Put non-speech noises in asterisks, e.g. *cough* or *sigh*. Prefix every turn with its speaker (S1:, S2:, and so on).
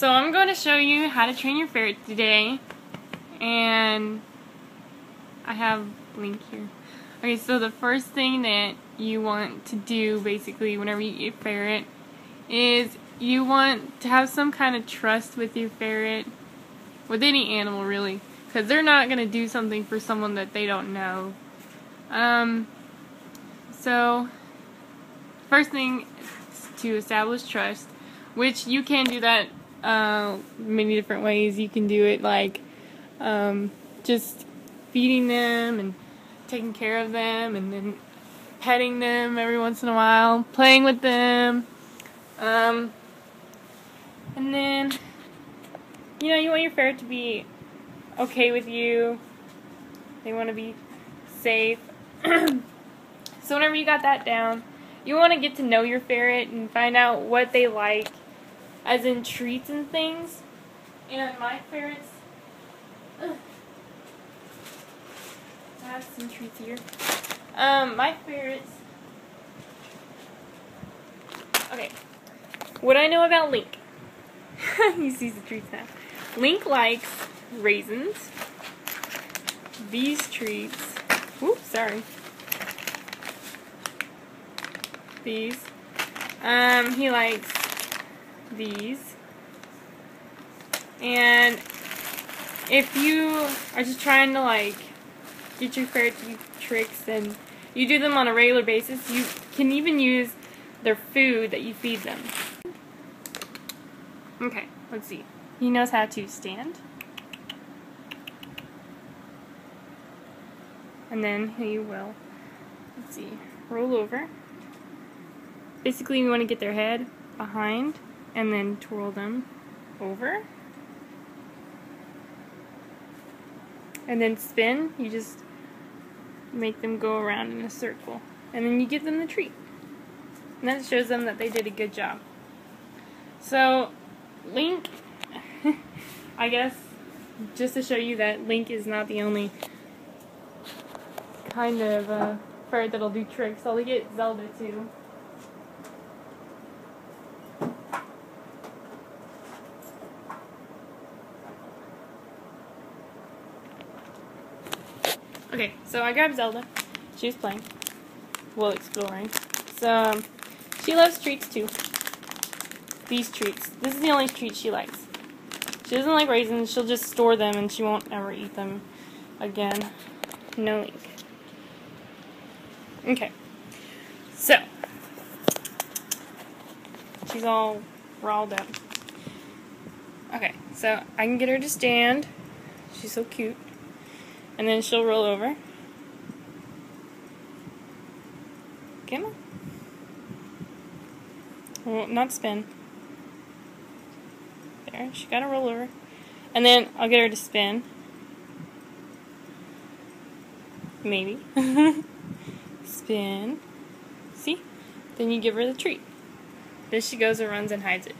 S1: So I'm going to show you how to train your ferret today. And I have Link here. Okay, so the first thing that you want to do basically whenever you get a ferret is you want to have some kind of trust with your ferret, with any animal really, because they're not going to do something for someone that they don't know. Um, so, first thing to establish trust, which you can do that uh, many different ways. You can do it like um, just feeding them and taking care of them and then petting them every once in a while, playing with them. Um, and then, you know, you want your ferret to be okay with you. They want to be safe. *clears throat* so whenever you got that down, you want to get to know your ferret and find out what they like, as in treats and things. And my ferrets, ugh, I have some treats here. Um, my ferrets. Okay, what I know about Link. *laughs* he sees the treats now. Link likes raisins. These treats. Oops, sorry. These. Um, he likes these. And if you are just trying to like get your do tricks and you do them on a regular basis, you can even use their food that you feed them. Okay, let's see. He knows how to stand. And then he will, let's see, roll over. Basically, we want to get their head behind and then twirl them over. And then spin, you just make them go around in a circle. And then you give them the treat. And that shows them that they did a good job. So, Link, *laughs* I guess, just to show you that Link is not the only kind of uh, ferret that'll do tricks. I'll get Zelda too. Okay, so I grabbed Zelda. She was playing. Well, exploring. So, um, she loves treats too. These treats. This is the only treat she likes. She doesn't like raisins. She'll just store them and she won't ever eat them again. No link. Okay. So, she's all rawled up. Okay, so I can get her to stand. She's so cute. And then she'll roll over. Come on. Well, not spin. There, she got to roll over. And then I'll get her to spin. Maybe. *laughs* spin. See? Then you give her the treat. Then she goes and runs and hides it.